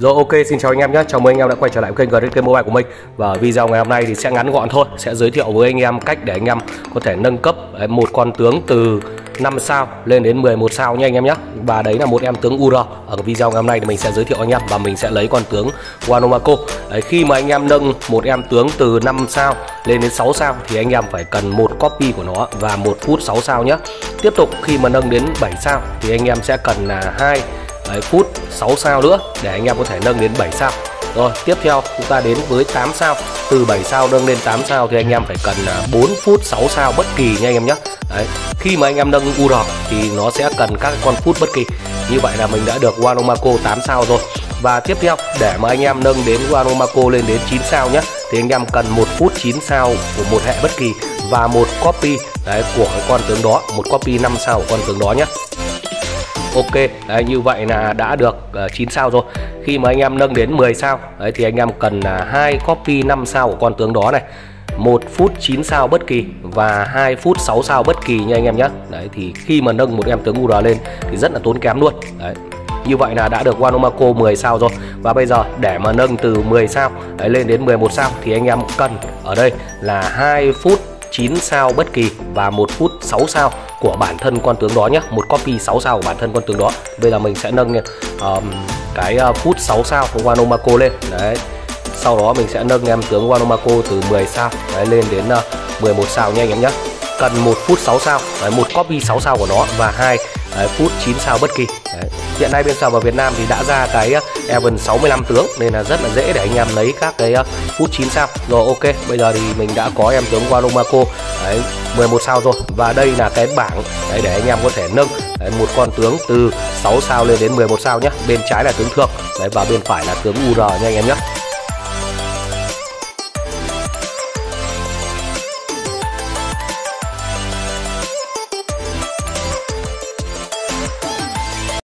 Rồi ok xin chào anh em nhé. Chào mừng anh em đã quay trở lại kênh GRK Mobile của mình. Và video ngày hôm nay thì sẽ ngắn gọn thôi. Sẽ giới thiệu với anh em cách để anh em có thể nâng cấp một con tướng từ 5 sao lên đến 11 sao nha anh em nhé. Và đấy là một em tướng UR Ở video ngày hôm nay thì mình sẽ giới thiệu anh em Và mình sẽ lấy con tướng Wanomako đấy, Khi mà anh em nâng một em tướng từ 5 sao lên đến 6 sao Thì anh em phải cần một copy của nó Và một phút 6 sao nhé. Tiếp tục khi mà nâng đến 7 sao Thì anh em sẽ cần là hai Đấy, phút 6 sao nữa để anh em có thể nâng đến 7 sao. Rồi tiếp theo chúng ta đến với 8 sao. Từ 7 sao nâng lên 8 sao thì anh em phải cần à, 4 phút 6 sao bất kỳ nha anh em nhé Đấy. khi mà anh em nâng UR thì nó sẽ cần các con phút bất kỳ. Như vậy là mình đã được Wanomako 8 sao rồi. Và tiếp theo để mà anh em nâng đến Wanomako lên đến 9 sao nhé thì anh em cần một phút 9 sao của một hệ bất kỳ và một copy đấy, của con tướng đó một copy 5 sao của con tướng đó nhé ok đấy, như vậy là đã được ờ, uh, 9 sao rồi. Khi mà anh em nâng đến 10 sao đấy, thì anh em cần là uh, hai copy 5 sao của con tướng đó này. 1 phút 9 sao bất kỳ và 2 phút 6 sao bất kỳ nha anh em nhé đấy thì khi mà nâng một em tướng UR lên thì rất là tốn kém luôn. Đấy như vậy là đã được Wanomako 10 sao rồi. Và bây giờ để mà nâng từ 10 sao đấy, lên đến 11 sao thì anh em cần ở đây là 2 phút 9 sao bất kỳ và 1 phút 6 sao của bản thân con tướng đó nhé một copy 6 sao của bản thân con tướng đó. Bây giờ mình sẽ nâng um, cái ờ, phút 6 sao của Wanomako lên. Đấy. Sau đó mình sẽ nâng em tướng Wanomako từ 10 sao đấy, lên đến ờ, uh, 11 sao nha anh em nhé cần một phút 6 sao. Đấy, một copy 6 sao của nó và hai phút 9 sao bất kỳ. Đấy. hiện nay bên sào vào Việt Nam thì đã ra cái ờ, Evan 65 tướng nên là rất là dễ để anh em lấy các cái ờ, phút 9 sao. Rồi ok bây giờ thì mình đã có em tướng Wanomako đấy 11 sao rồi. Và đây là cái bảng đấy để anh em có thể nâng đấy, một con tướng từ 6 sao lên đến 11 sao nhé bên trái là tướng thượng đấy và bên phải là tướng UR nha anh em nhé